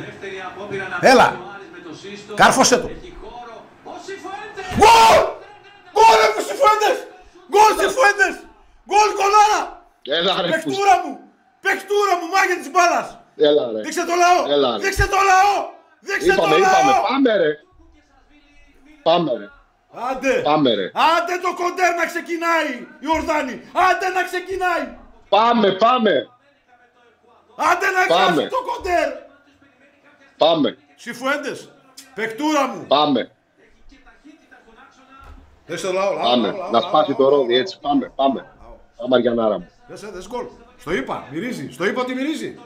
Δεύτερη απόπειρα να Έλα. παίξει ο Άρης με το σύστο. Κάρφωσε το. Έχει χώρο. Ο Σιφουέντες. Γκολ! Γκολ ρε Σιφουέντες! Γκολ Σιφουέντες! Γκολ κολάρα! Έλα ρε. που- Παιχτούρα μου! Παιχτούρα μου, μάγια της μπάλας! Έλα ρε. Δείξτε το λαό! Έλα, ρε. Δείξτε το λαό! Δείξτε Είπαμε, το είπαμε. λαό! Πάμε ρε. Πάμε ρε. Άντε! Πάμε ρε. Άντε το κοντέρ να ξεκινάει, Ιορδάνη! Άντε να ξεκινάει! Πάμε, πάμε. Άντε να Πάμε. εκφράσει το κοντέρ! Πάμε. Σιφουέντες, παιχτούρα μου! Πάμε. Δες το λαό, λαό, Πάμε. λαό, λαό, Να λαό, σπάσει λαό, το λαό, ρόδι λαό. έτσι. Πάμε, πάμε. Πάμε Αριανάρα μου. Δες, ε, δες γκολ. Στο είπα, μυρίζει. Στο είπα ότι μυρίζει.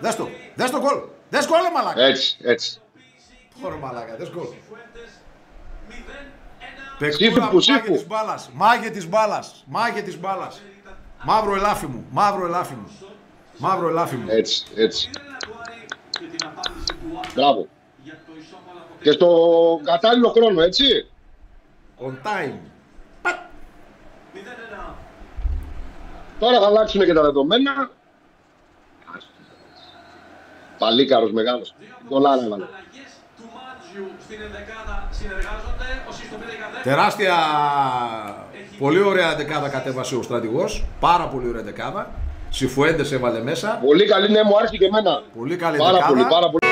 Δες το, δες το γκολ. Δες γκολ, ρε μαλάκα. Έτσι, έτσι. Ωραία μαλάκα, δες γκολ. Σύφου Παιχτούρα που, μου, μάγε σύφου. της μπάλας. Μάγε της μπάλας. Μάγε της μπάλας. Μαύρο ελάφι μου, μαύρο ελάφι μου. Μαύρο ελάφι μου. Έτσι, έτσι. Μπράβο. για το ισόπαλο αποτέλεσμα. Και στο κατάλληλο χρόνο, έτσι. On time. 0-1. Τώρα θα αλλάξουν και τα δεδομένα. Παλίκαρος μεγάλος. Δολάρα έβαλε. Αλλαγές του Μάτζιου στην ενδεκάδα συνεργάζονται. Ο Σύστο πήρε για δεύτερο. Τεράστια, πολύ ωραία δεκάδα κατέβασε ο στρατηγός. Πάρα πολύ ωραία δεκάδα. Σιφουέντες έβαλε μέσα. Πολύ καλή, ναι, μου άρεσε και εμένα. Πολύ καλή Πάρα δεκάδα. πολύ, πάρα πολύ.